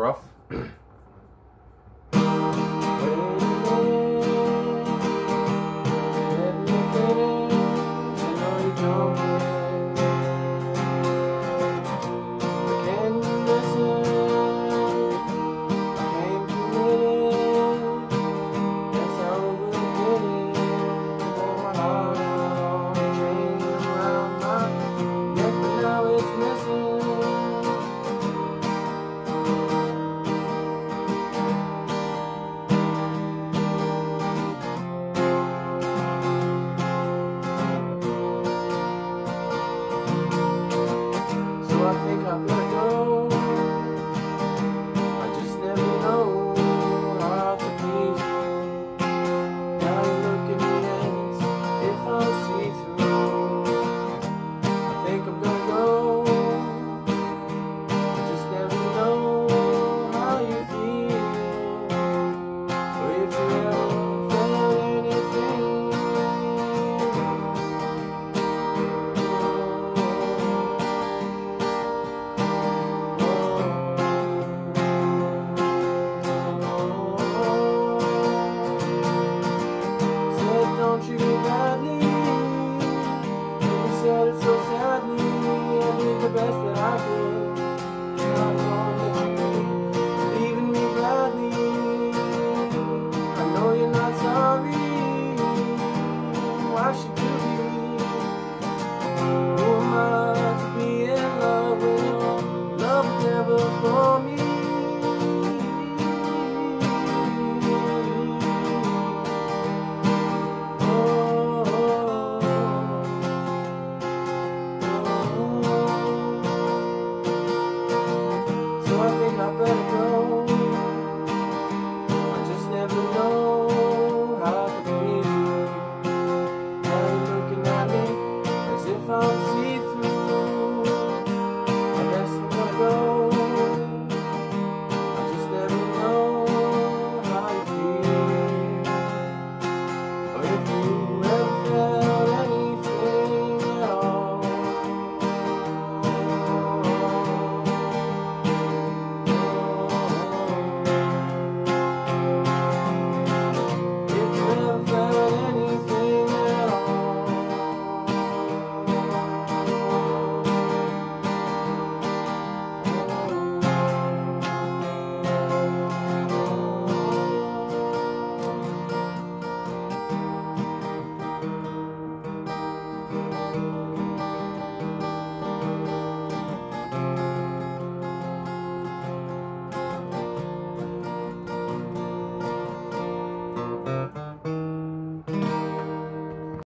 rough. I think I better see through. I guess I'm gonna go. I just never know how you feel. If you